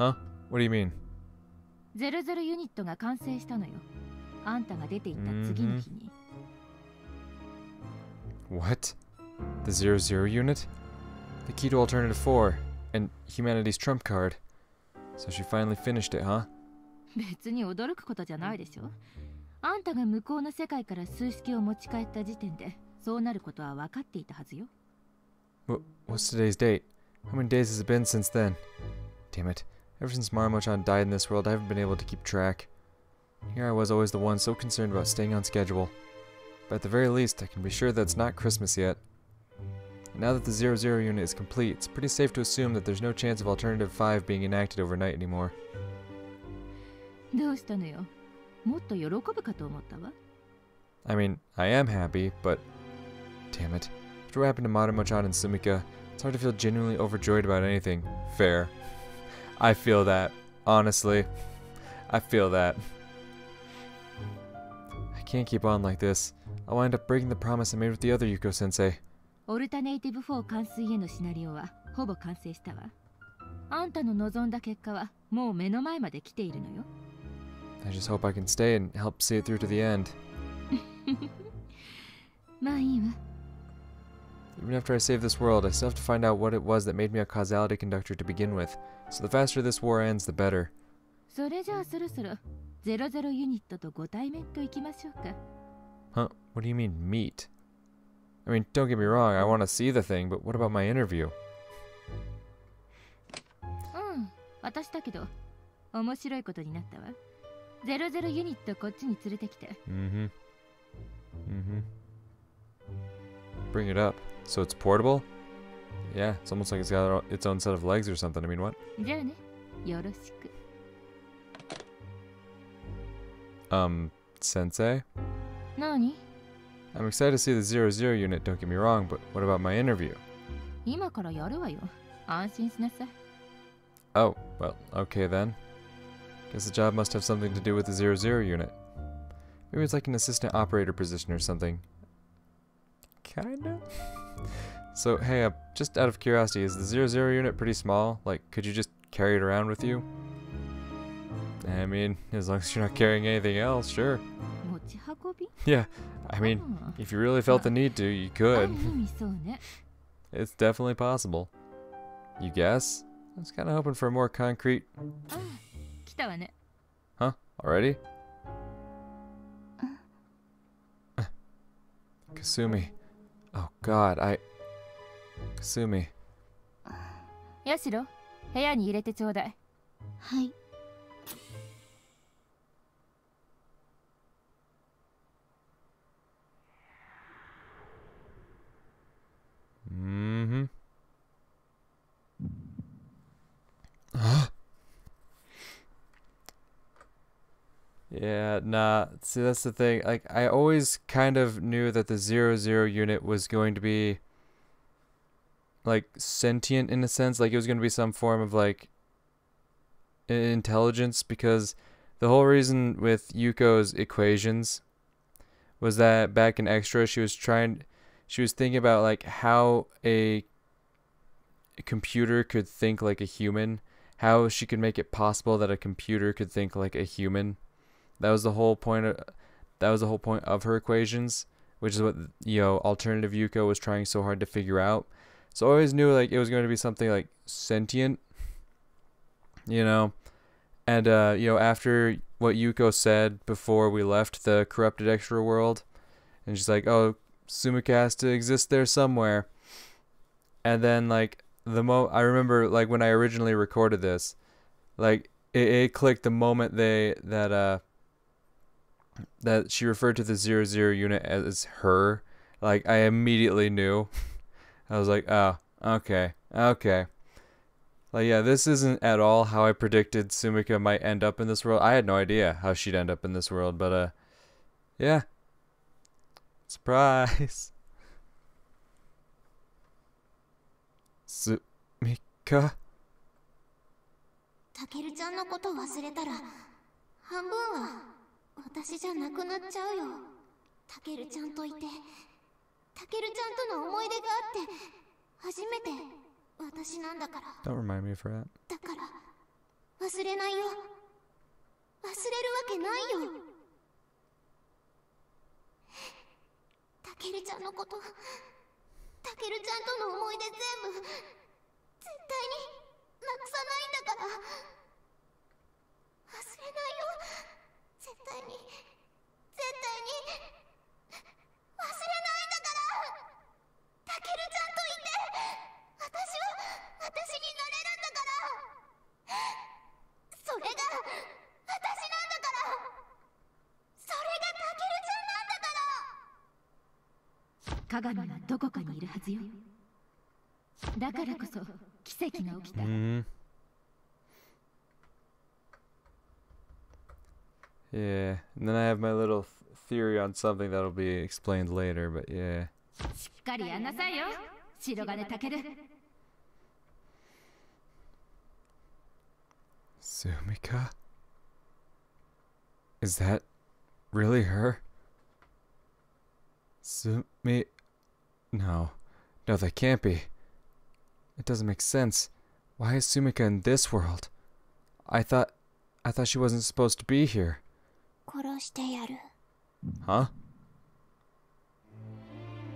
Huh? What do you mean? 00ユニットが完成したのよあんたが出て行った次の日に What? The Zero Zero unit? The key to Alternative 4 and humanity's trump card. So she finally finished it, huh? 別に驚くことじゃないでしょあんたが向こうの世界から数式を持ち帰った時点でそうなることは分かっていたはずよ Wh- what's today's date? How many days has it been since then? Damn it. Ever since Marimochan died in this world, I haven't been able to keep track. Here I was always the one so concerned about staying on schedule. But at the very least, I can be sure that it's not Christmas yet. And now that the 00 unit is complete, it's pretty safe to assume that there's no chance of Alternative 5 being enacted overnight anymore. I mean, I am happy, but... Damn it. After what happened to Marimochan and Sumika, it's hard to feel genuinely overjoyed about anything. Fair. I feel that. Honestly. I feel that. I can't keep on like this. I'll wind up breaking the promise I made with the other Yuko sensei. オルタネイティブ4完遂へのシナリオはほぼ完成したわあんたの望んだ結果はもう目の前まで来ているのよ I just hope I can stay and help see it through to the end. まあいいわ Even after I save this world, I still have to find out what it was that made me a causality conductor to begin with. So the faster this war ends, the better. それじゃあそろそろ00ユニットとご対面といきましょうか Huh? What do you mean, meet? I mean, don't get me wrong, I want to see the thing, but what about my interview? うん私だけど面白いことになったわ00ユニットこっちに連れてきて Mm hmm. Mm hmm. Bring it up. So it's portable? Yeah, it's almost like it's got its own set of legs or something. I mean, what? Um, sensei? Nani? I'm excited to see the zero zero unit, don't get me wrong, but what about my interview? Oh, well, okay then. Guess the job must have something to do with the zero zero unit. Maybe it's like an assistant operator position or something. Kinda? So, hey, uh, just out of curiosity, is the zero zero unit pretty small? Like, could you just carry it around with you? I mean, as long as you're not carrying anything else, sure. Yeah, I mean, if you really felt the need to, you could. it's definitely possible. You guess? I was kind of hoping for a more concrete... Huh? Already? Kasumi. Oh god, I... Kasumi. ヤシロ部屋に入れてちょうだいはい。 Mm hmm. yeah, nah. See, that's the thing. Like, I always kind of knew that the zero zero unit was going to be like sentient in a sense. Like, it was going to be some form of like intelligence because the whole reason with Yuko's equations was that back in Extra, she was trying she was thinking about like how a, a computer could think like a human, how she could make it possible that a computer could think like a human. That was the whole point of that was the whole point of her equations, which is what you know alternative Yuko was trying so hard to figure out. So I always knew like it was going to be something like sentient, you know, and uh, you know after what Yuko said before we left the corrupted extra world, and she's like, "Oh, Sumika has to exist there somewhere. And then like the mo I remember like when I originally recorded this, like it, it clicked the moment they that uh that she referred to the zero zero unit as her. Like I immediately knew. I was like, oh, okay, okay. Like yeah, this isn't at all how I predicted Sumika might end up in this world. I had no idea how she'd end up in this world, but uh yeah, Surprise. Sumika? たけるちゃんのこと忘れたら半分は私じゃなくなっちゃうよたけるちゃんといて たけるちゃんとの思い出があって初めて私なんだから。Don't remind me of her. だから忘れないよ。忘れるわけないよ。たけるちゃんのことたけるちゃんとの思い出全部絶対になくさないんだから。忘れないよ。絶対に絶対に鏡はどこかにいるはずよ。だからこそ奇跡が起きた。Yeah, and then I have my little th theory on something that'll be explained later, but yeah. Sumika? Is that really her? Sumi... No. No, that can't be. It doesn't make sense. Why is Sumika in this world? I thought... I thought she wasn't supposed to be here. 殺してやる Huh?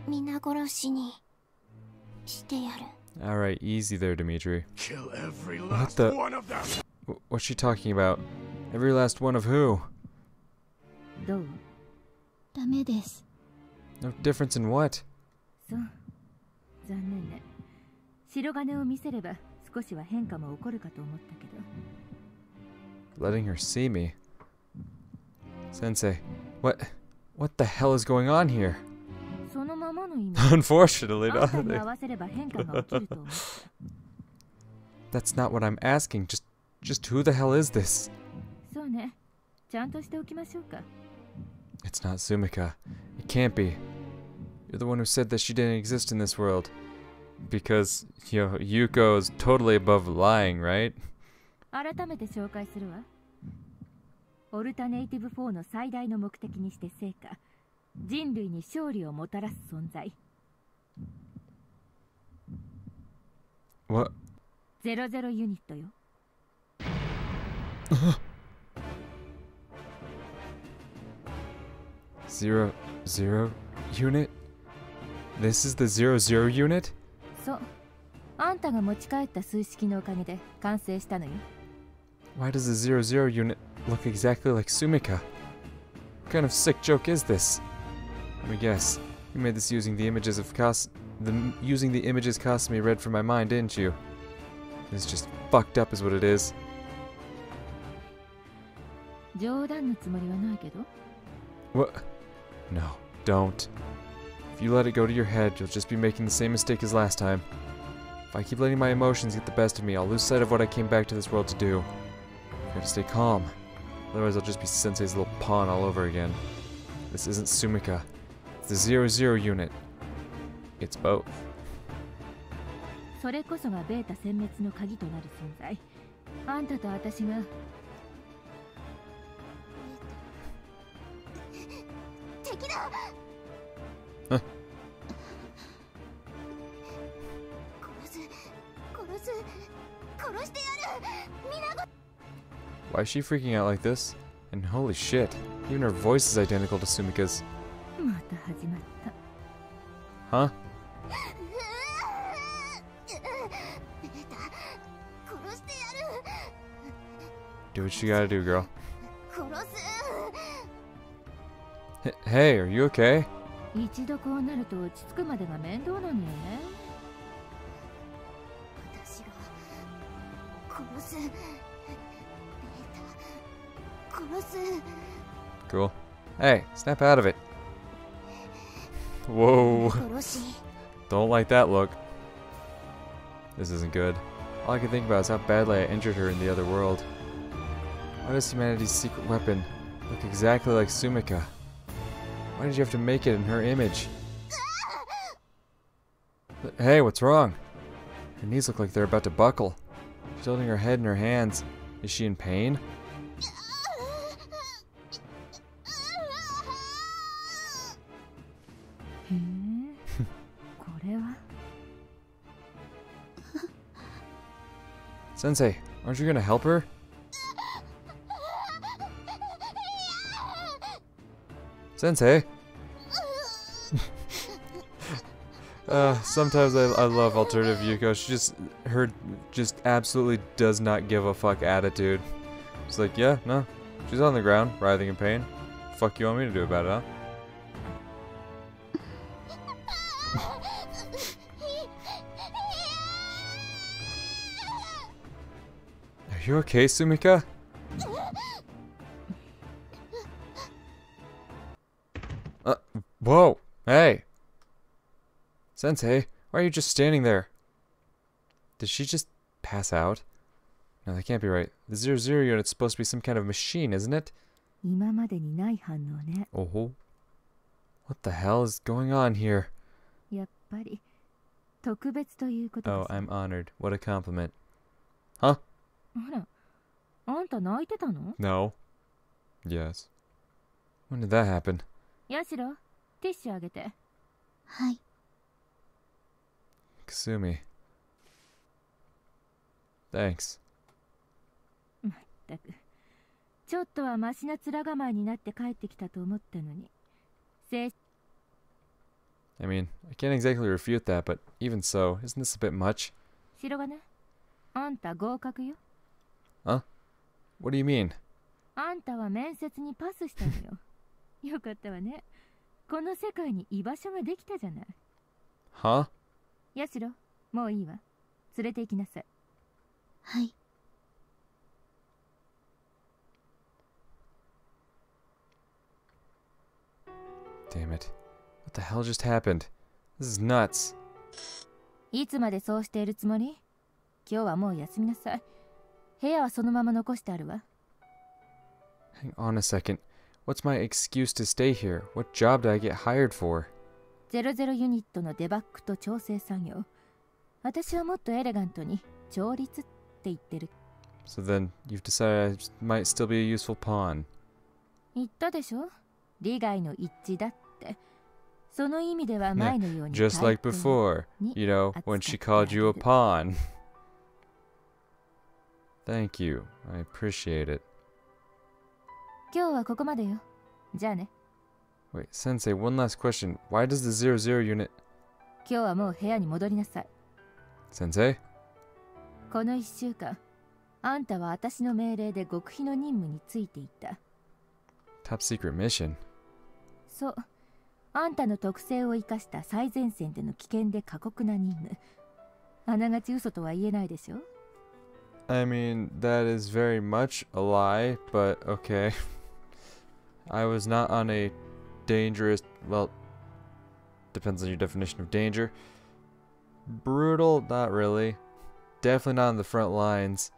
皆殺しにしてやる Alright, easy there, Dimitri. Kill every What last the- one of them. W- what's she talking about? Every last one of who? どうダメです No difference in what? そう残念ね白金を見せれば少しは変化も起こるかと思ったけど Letting her see me. Sensei, what, what the hell is going on here? Unfortunately, That's not what I'm asking. Just, just who the hell is this? It's not Sumika. It can't be. You're the one who said that she didn't exist in this world. Because, you know, Yuko is totally above lying, right? オルタネイティブ4の最大の目的にして成果人類に勝利をもたらす存在 What? 00ユニットよ Zero zero unit? This is the zero zero unit? そうあんたが持ち帰った数式のおかげで完成したのよ Why does the zero zero unit look exactly like Sumika? What kind of sick joke is this? Let me guess. You made this using the images of Kas the using the images Kasumi read from my mind, didn't you? It's just fucked up is what it is. 冗談のつもりはないけど What? No, don't. If you let it go to your head, you'll just be making the same mistake as last time. If I keep letting my emotions get the best of me, I'll lose sight of what I came back to this world to do. I gotta stay calm. Otherwise, I'll just be Sensei's little pawn all over again. This isn't Sumika. It's the Zero Zero unit. It's both. それこそがベータ殲滅の鍵となる存在あんたと私が Why is she freaking out like this? And holy shit, even her voice is identical to Sumika's. Huh? Do what you gotta do, girl. Hey, are you okay? Cool. Hey, snap out of it. Whoa. Don't like that look. This isn't good. All I can think about is how badly I injured her in the other world. Why does humanity's secret weapon look exactly like Sumika? Why did you have to make it in her image? Hey, what's wrong? Her knees look like they're about to buckle. She's holding her head in her hands. Is she in pain? これは Sensei, aren't you gonna help her? Sensei? uh, sometimes I, I love alternative Yuko. She just, her just absolutely does not give a fuck attitude. She's like, yeah, no. She's on the ground, writhing in pain. Fuck you want me to do about it, huh? You okay, Sumika? Uh, whoa, hey. Sensei, why are you just standing there? Did she just pass out? No, that can't be right. The zero zero unit's supposed to be some kind of machine, isn't it? Oh. What the hell is going on here? Oh, I'm honored. What a compliment. Huh? あらあんた泣いてたの No. Yes. When did that happen? ヤシロティッシュあげてはい Kasumi. Thanks. ったくちょっとはマシな面構えになって帰ってきたと思ったのにせ I mean, I can't exactly refute that, but even so, isn't this a bit much? 白がねあんた合格よ What do you mean? あんたは面接にパスしたのよよかったわねこの世界に居場所ができたじゃない Huh? ヤシロもういいわ連れて行きなさいはい Damn it. What the hell just happened? This is nuts. いつまでそうしているつもり今日はもう休みなさい 部屋はそのまま残してあるわ Hang on a second. What's my excuse to stay here? What job did I get hired for? 00ユニットのデバッグと調整作業私はもっとエレガントに調律って言ってる So then, you've decided I might still be a useful pawn. 言ったでしょ利害の一致だってその意味では前のように Just like 対等 before. に You know, when she called you a pawn. Thank you. I appreciate it. 今日はここまでよじゃあね Wait, Sensei, one last question. Why does the zero zero unit. 今日はもう部屋に戻りなさい Sensei? この一週間あんたは私の命令で極秘の任務についていた Top secret mission. そうあんたの特性を生かした最前線での危険で過酷な任務あながち嘘とは言えないでしょ？I mean, that is very much a lie, but okay. I was not on a dangerous. Well, depends on your definition of danger. Brutal, not really. Definitely not on the front lines.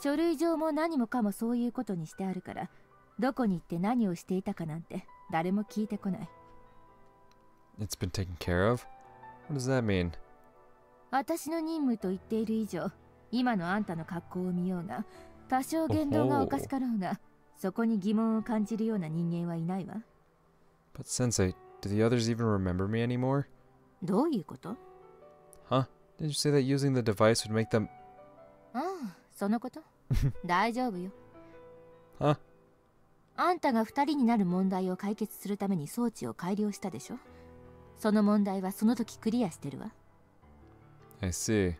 書類上も何もかもそういうことにしてあるからどこに行って何をしていたかなんて誰も聞いてこない It's been taken care of? What does that mean? 私の任務と言っている以上今のあんたの格好を見ようが多少言動がおかしかろうがそこに疑問を感じるような人間はいないわ But Sensei, do the others even remember me anymore? どういうこと？Huh? Did you say that using the device would make them. ああそのこと？大丈夫よ Huh? あんたが二人になる問題を解決するために装置を改良したでしょ？その問題はその時クリアしてるわ I see.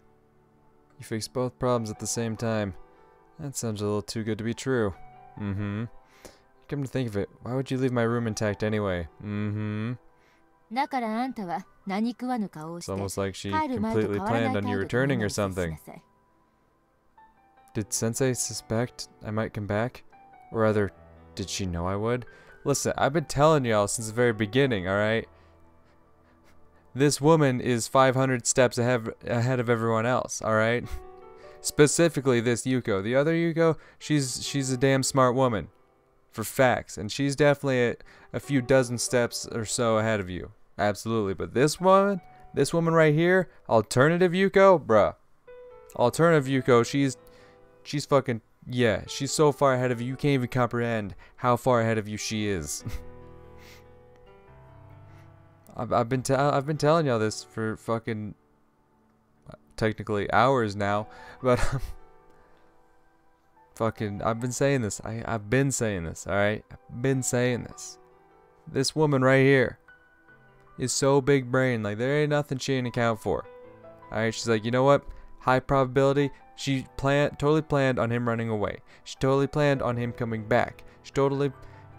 You fixed both problems at the same time. That sounds a little too good to be true. Mm-hmm. Come to think of it, why would you leave my room intact anyway? Mm-hmm. It's almost like she completely planned on you returning or something. Did Sensei suspect I might come back? Or rather, did she know I would? Listen, I've been telling y'all since the very beginning, alright? This woman is 500 steps ahead, ahead of everyone else, alright? Specifically this Yuko. The other Yuko, she's she's a damn smart woman. For facts. And she's definitely a, a few dozen steps or so ahead of you. Absolutely. But this woman, this woman right here, alternative Yuko, bruh. Alternative Yuko, she's she's fucking yeah, she's so far ahead of you you can't even comprehend how far ahead of you she is. I've, I've been I've been telling y'all this for fucking uh, technically hours now, but fucking I've been saying this. I I've been saying this, all right? I've been saying this. This woman right here is so big brain. Like there ain't nothing she ain't account for. All right, she's like, "You know what? High probability she planned totally planned on him running away. She totally planned on him coming back. She totally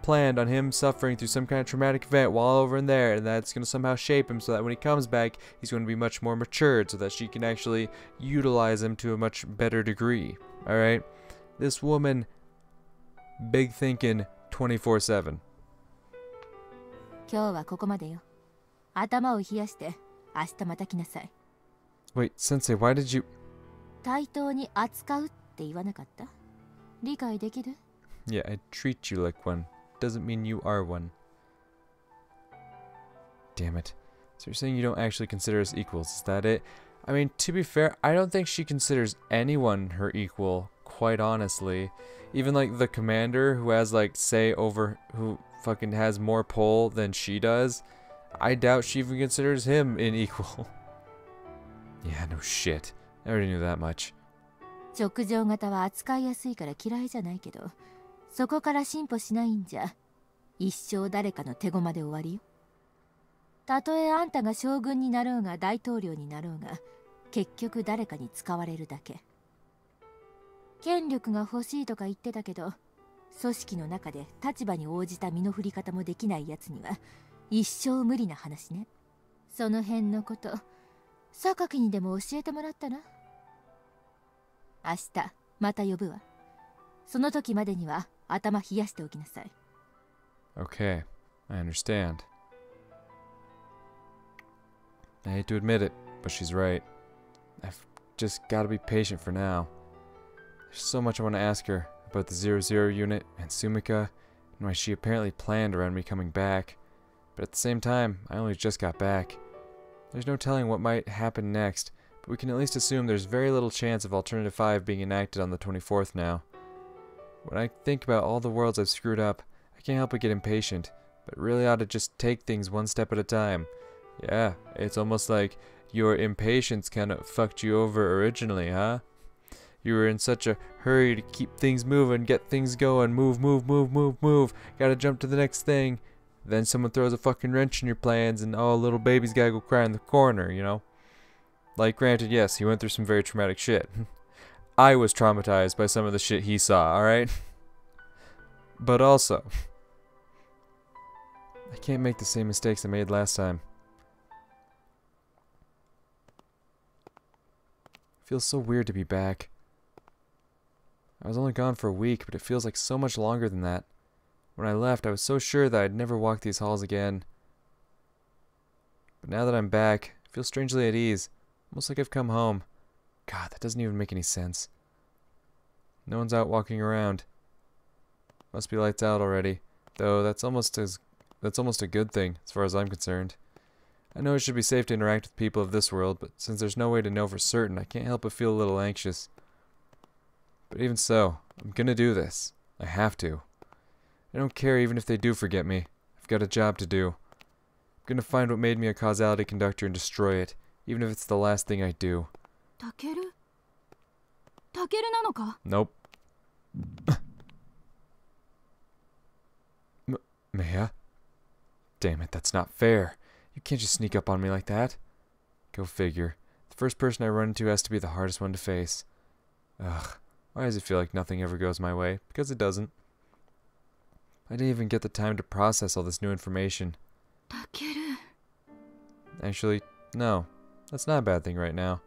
planned on him suffering through some kind of traumatic event while over in there and that's going to somehow shape him so that when he comes back he's going to be much more matured so that she can actually utilize him to a much better degree all right this woman big thinking 24/7今日はここまでよ頭を冷やして明日また来なさい Wait sensei why did you 対等に扱うって言わなかった理解できる Yeah I treat you like one doesn't mean you are one Damn it So you're saying you don't actually consider us equals is that it I mean to be fair I don't think she considers anyone her equal quite honestly even like the commander who has like say over who fucking has more pull than she does I doubt she even considers him an equal Yeah no shit I already knew that much 直情型は扱いやすいから嫌いじゃないけど そこから進歩しないんじゃ一生誰かの手駒で終わりよ。たとえあんたが将軍になろうが大統領になろうが結局誰かに使われるだけ。権力が欲しいとか言ってたけど組織の中で立場に応じた身の振り方もできないやつには一生無理な話ね。その辺のこと榊にでも教えてもらったら？明日また呼ぶわ。その時までには頭冷やしておきなさい Okay, I understand. I hate to admit it, but she's right. I've just gotta be patient for now. There's so much I want to ask her about the Zero Zero unit and Sumika, and why she apparently planned around me coming back. But at the same time, I only just got back. There's no telling what might happen next, but we can at least assume there's very little chance of Alternative 5 being enacted on the 24th now. When I think about all the worlds I've screwed up, I can't help but get impatient, but really ought to just take things one step at a time. Yeah, it's almost like your impatience kind of fucked you over originally, huh? You were in such a hurry to keep things moving, get things going, move, move, move, move, move, gotta jump to the next thing. Then someone throws a fucking wrench in your plans and oh, little baby's gotta go cry in the corner, you know? Like, granted, yes, he went through some very traumatic shit. I was traumatized by some of the shit he saw, alright? but also, I can't make the same mistakes I made last time. feels so weird to be back. I was only gone for a week, but it feels like so much longer than that. When I left, I was so sure that I'd never walk these halls again. But now that I'm back, I feel strangely at ease, almost like I've come home. God, that doesn't even make any sense. No one's out walking around. Must be lights out already, though that's almost as that's almost a good thing as far as I'm concerned. I know it should be safe to interact with people of this world, but since there's no way to know for certain, I can't help but feel a little anxious. But even so, I'm gonna do this. I have to. I don't care even if they do forget me. I've got a job to do. I'm gonna find what made me a causality conductor and destroy it, even if it's the last thing I do. タケルタケルなのか Nope. M- Maya? Damn it, that's not fair. You can't just sneak up on me like that. Go figure. The first person I run into has to be the hardest one to face. Ugh. Why does it feel like nothing ever goes my way? Because it doesn't. I didn't even get the time to process all this new information. タケル Actually, no. That's not a bad thing right now.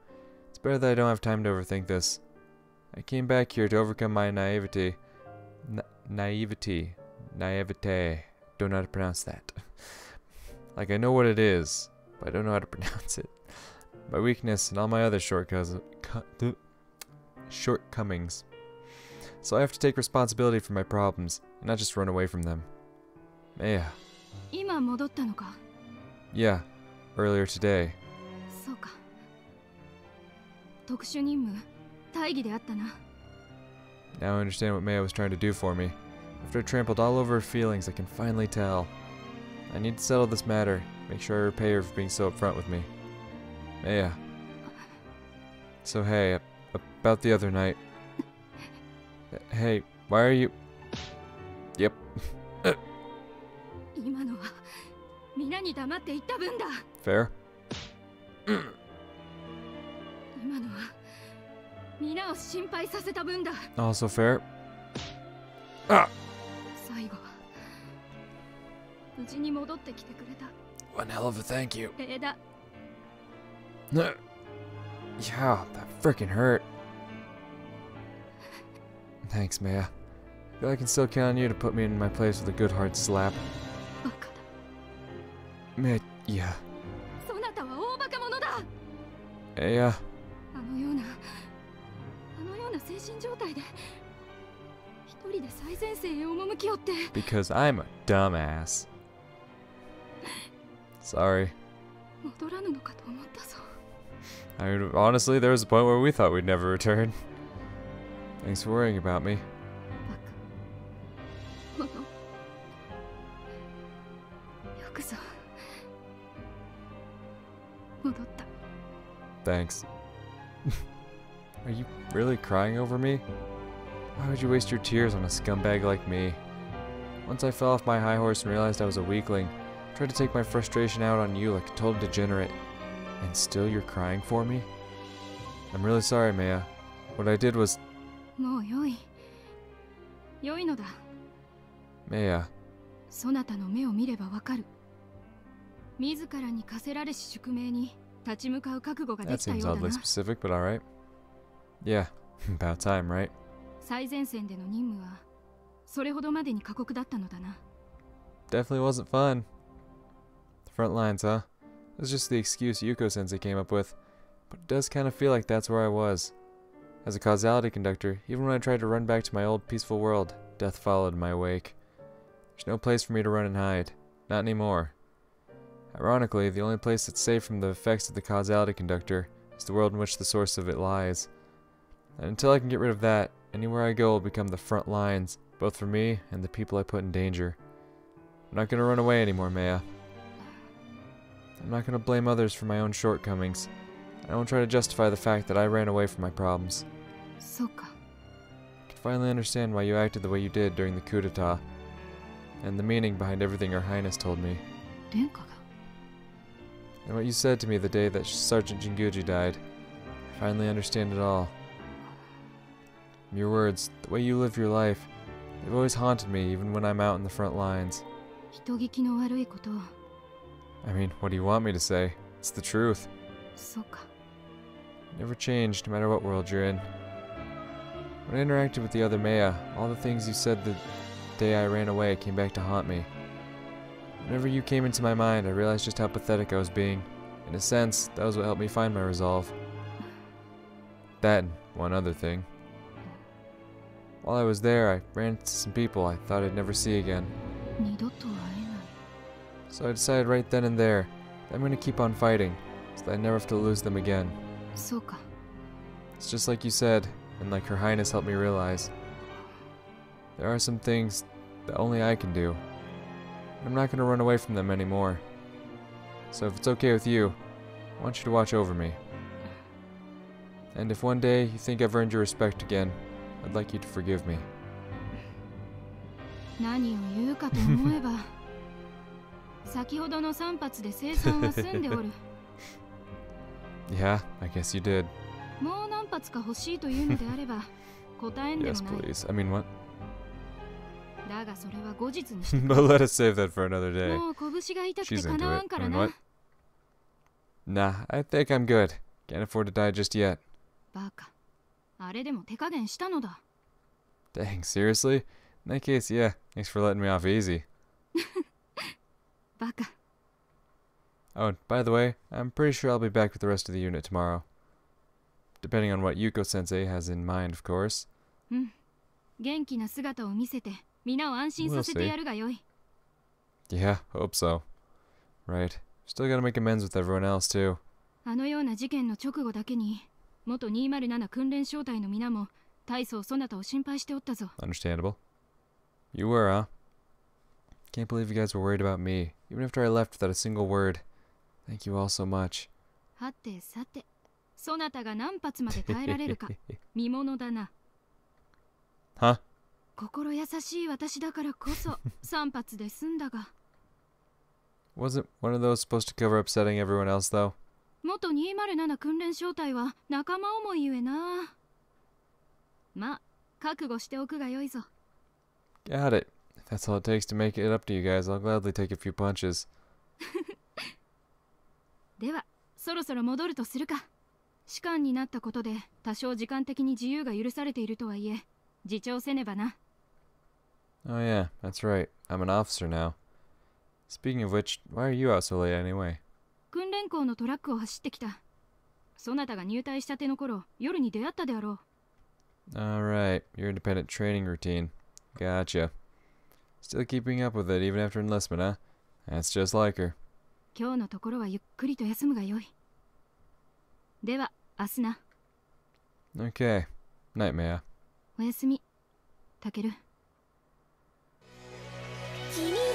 It's better that I don't have time to overthink this. I came back here to overcome my naivety. Na naivety. Naivete. Don't know how to pronounce that. like, I know what it is, but I don't know how to pronounce it. My weakness and all my other shortcomings. So I have to take responsibility for my problems, and not just run away from them. Yeah. Yeah, earlier today. そうか特殊任務大義であったな Now I understand what Maya was trying to do for me. After I trampled all over her feelings, I can finally tell. I need to settle this matter, make sure I repay her for being so upfront with me. Maya. So hey, ab- about the other night. Hey, why are you. Yep. 今のは皆に黙って言った分だ Fair. Also fair. Ah! One hell of a thank you. Yeah, that freaking hurt. Thanks, Maya. I can still count on you to put me in my place with a good hard slap. Maya, yeah. Yeah. Because I'm a dumbass. Sorry. I mean, honestly, there was a point where we thought we'd never return. Thanks for worrying about me. Thanks. Are you really crying over me? Why would you waste your tears on a scumbag like me? Once I fell off my high horse and realized I was a weakling, I tried to take my frustration out on you like a total degenerate. And still you're crying for me? I'm really sorry, Maya. What I did was. もうよい良いのだ Maya, そなたの目を見ればわかる自らに課せられし宿命に立ち向かう覚悟がで that きた seems ようだ oddly な specific, but alright. Yeah, about time, right? 最前線での任務はそれほどまでに過酷だったのだな Definitely wasn't fun. The front lines, huh? It was just the excuse Yuko sensei came up with, but it does kind of feel like that's where I was. As a causality conductor, even when I tried to run back to my old peaceful world, death followed in my wake. There's no place for me to run and hide. Not anymore. Ironically, the only place that's safe from the effects of the causality conductor is the world in which the source of it lies. And until I can get rid of that, anywhere I go will become the front lines, both for me and the people I put in danger. I'm not gonna run away anymore, Maya. I'm not gonna blame others for my own shortcomings. I won't try to justify the fact that I ran away from my problems. Soka. I can finally understand why you acted the way you did during the coup d'etat, and the meaning behind everything Your Highness told me. And what you said to me the day that Sergeant Jinguji died. I finally understand it all. Your words, the way you live your life, they've always haunted me even when I'm out in the front lines. I mean, what do you want me to say? It's the truth. Never change, no matter what world you're in. When I interacted with the other Maya, all the things you said the day I ran away came back to haunt me. Whenever you came into my mind, I realized just how pathetic I was being. In a sense, that was what helped me find my resolve. That and one other thing. While I was there, I ran into some people I thought I'd never see again. So I decided right then and there that I'm going to keep on fighting, so that I never have to lose them again. It's just like you said, and like Her Highness helped me realize. There are some things that only I can do. I'm not going to run away from them anymore. So if it's okay with you, I want you to watch over me. And if one day you think I've earned your respect again, I'd like you to forgive me. 何を言うかと思えば先ほどの3発で生産は済んでおる Yeah, I guess you did. もう何発か欲しいというのであれば答えんで Yes, もない please. I mean, what? だがそれは後日にして but let us save that for another day. もう拳が痛くて She's か into なわ it. んか I ら mean, な what? Nah, I think I'm good. Can't afford to die just yet. バカ あれでも手加減したのだ Dang, seriously? In that case, yeah. Thanks for letting me off easy. バカ Oh, by the way, I'm pretty sure I'll be back with the rest of the unit tomorrow. Depending on what Yuko sensei has in mind, of course. 元気な姿を見せて皆を安心させてやるがよい Yeah, hope so. Right. Still gotta make amends with everyone else, too. あのような事件の直後だけに元207訓練小隊の皆も大層そなたを心配しておったぞ Understandable. You were, huh? Can't believe you guys were worried about me, even after I left without a single word. Thank you all so much. はてさてそなたが何発まで耐えられるか見ものだな Huh? 心優しい私だからこそ3発で済んだが Wasn't one of those supposed to cover upsetting everyone else, though? 元207訓練小隊は仲間思いゆえなまあ覚悟しておくがよいぞ Got it. That's all it takes to make it up to you guys, I'll gladly take a few punches. ではそろそろ戻るとするか士官になったことで多少時間的に自由が許されているとはいえ自重せねばな Oh, yeah, that's right. I'm an officer now. Speaking of which, why are you out so late anyway? 訓練校のトラックを走ってきたそなたが入隊したての頃夜に出会ったであろう Alright, your independent training routine. Gotcha. Still keeping up with it even after enlistment, huh? That's just like her. 今日のところはゆっくりと休むがよいでは明日な Okay. Night, Maya. おやすみたける君